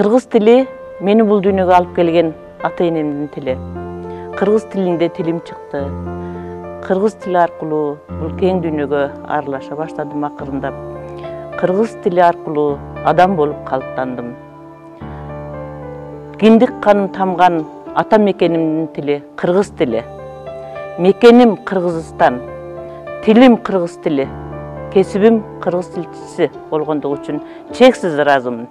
Қырғыз тілі мені бұл дүниеге алып келген ата энемдин тілі. Қырғыз тілінде тілім шықты. Қырғыз тілі арқылы бұл кең дүниеге аралаша баштадым ақырындап. Қырғыз тілі арқылы адам болып қалыптандым. Киндик қаным тамған ата мекенімнің тілі қырғыз тілі мекеним кыргызстан тилим кыргыз тили кесибим кыргыз тилчиси болгондугу үчүн чексиз ыраазымын